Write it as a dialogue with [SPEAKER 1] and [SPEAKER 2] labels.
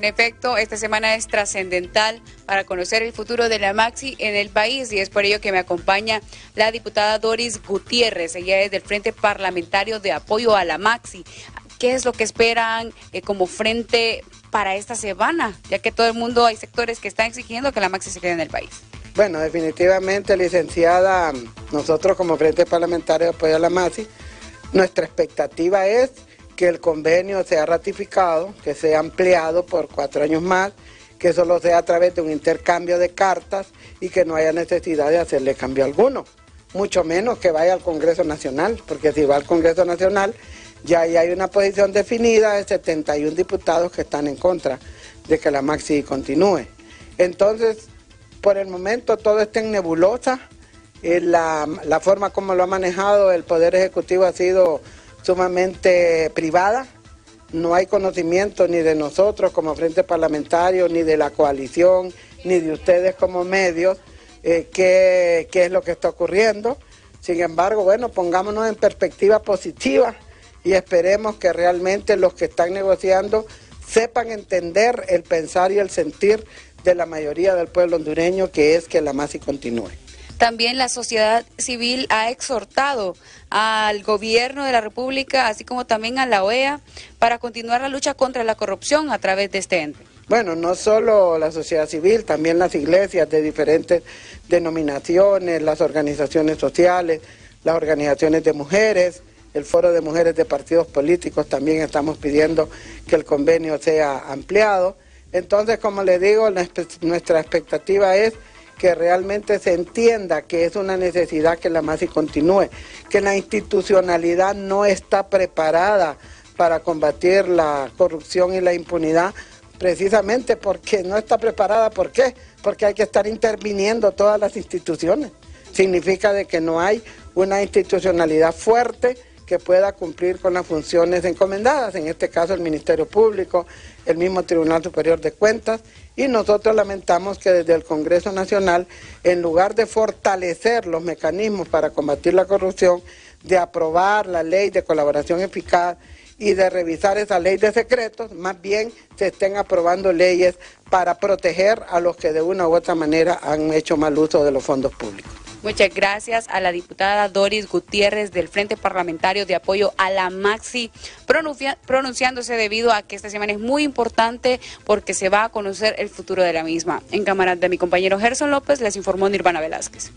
[SPEAKER 1] En efecto, esta semana es trascendental para conocer el futuro de la Maxi en el país y es por ello que me acompaña la diputada Doris Gutiérrez. Ella es del Frente Parlamentario de Apoyo a la Maxi. ¿Qué es lo que esperan eh, como frente para esta semana? Ya que todo el mundo, hay sectores que están exigiendo que la Maxi se quede en el país.
[SPEAKER 2] Bueno, definitivamente, licenciada, nosotros como Frente Parlamentario de Apoyo a la Maxi, nuestra expectativa es que el convenio sea ratificado, que sea ampliado por cuatro años más, que solo sea a través de un intercambio de cartas y que no haya necesidad de hacerle cambio alguno, mucho menos que vaya al Congreso Nacional, porque si va al Congreso Nacional ya hay una posición definida de 71 diputados que están en contra de que la Maxi continúe. Entonces, por el momento todo está en nebulosa, eh, la, la forma como lo ha manejado el Poder Ejecutivo ha sido sumamente privada. No hay conocimiento ni de nosotros como Frente Parlamentario, ni de la coalición, ni de ustedes como medios, eh, qué, qué es lo que está ocurriendo. Sin embargo, bueno, pongámonos en perspectiva positiva y esperemos que realmente los que están negociando sepan entender el pensar y el sentir de la mayoría del pueblo hondureño, que es que la MASI continúe.
[SPEAKER 1] También la sociedad civil ha exhortado al gobierno de la República, así como también a la OEA, para continuar la lucha contra la corrupción a través de este ente.
[SPEAKER 2] Bueno, no solo la sociedad civil, también las iglesias de diferentes denominaciones, las organizaciones sociales, las organizaciones de mujeres, el foro de mujeres de partidos políticos, también estamos pidiendo que el convenio sea ampliado. Entonces, como le digo, nuestra expectativa es que realmente se entienda que es una necesidad que la MASI continúe, que la institucionalidad no está preparada para combatir la corrupción y la impunidad, precisamente porque no está preparada. ¿Por qué? Porque hay que estar interviniendo todas las instituciones. Significa de que no hay una institucionalidad fuerte que pueda cumplir con las funciones encomendadas, en este caso el Ministerio Público, el mismo Tribunal Superior de Cuentas, y nosotros lamentamos que desde el Congreso Nacional, en lugar de fortalecer los mecanismos para combatir la corrupción, de aprobar la ley de colaboración eficaz y de revisar esa ley de secretos, más bien se estén aprobando leyes para proteger a los que de una u otra manera han hecho mal uso de los fondos públicos.
[SPEAKER 1] Muchas gracias a la diputada Doris Gutiérrez del Frente Parlamentario de Apoyo a la Maxi, pronunciándose debido a que esta semana es muy importante porque se va a conocer el futuro de la misma. En cámara de mi compañero Gerson López les informó Nirvana Velázquez.